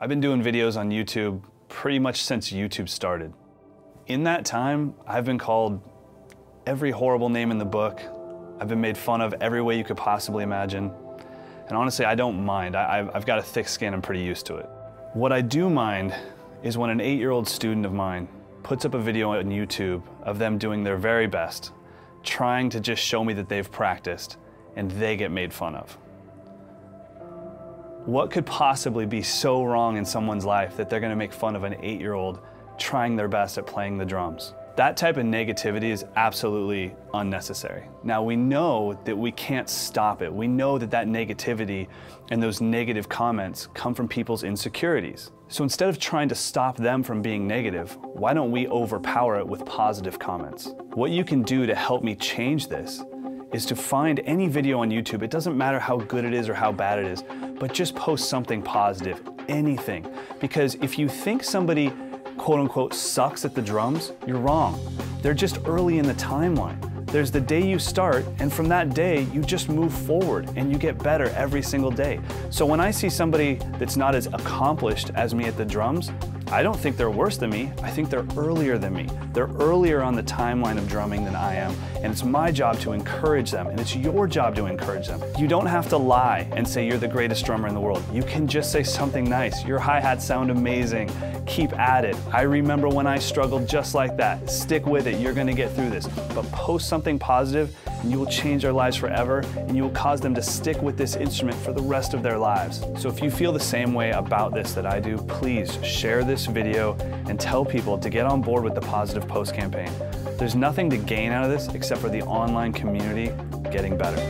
I've been doing videos on YouTube pretty much since YouTube started. In that time, I've been called every horrible name in the book. I've been made fun of every way you could possibly imagine. And honestly, I don't mind. I, have got a thick skin, I'm pretty used to it. What I do mind is when an eight-year-old student of mine puts up a video on YouTube of them doing their very best, trying to just show me that they've practiced, and they get made fun of. What could possibly be so wrong in someone's life that they're gonna make fun of an eight-year-old trying their best at playing the drums? That type of negativity is absolutely unnecessary. Now we know that we can't stop it. We know that that negativity and those negative comments come from people's insecurities. So instead of trying to stop them from being negative, why don't we overpower it with positive comments? What you can do to help me change this is to find any video on YouTube. It doesn't matter how good it is or how bad it is, but just post something positive, anything. Because if you think somebody quote unquote sucks at the drums, you're wrong. They're just early in the timeline. There's the day you start, and from that day, you just move forward and you get better every single day. So when I see somebody that's not as accomplished as me at the drums, I don't think they're worse than me. I think they're earlier than me. They're earlier on the timeline of drumming than I am, and it's my job to encourage them, and it's your job to encourage them. You don't have to lie and say you're the greatest drummer in the world. You can just say something nice. Your hi-hats sound amazing. Keep at it. I remember when I struggled just like that. Stick with it. You're gonna get through this. But post something positive and you will change their lives forever and you will cause them to stick with this instrument for the rest of their lives. So if you feel the same way about this that I do, please share this video and tell people to get on board with the Positive Post campaign. There's nothing to gain out of this except for the online community getting better.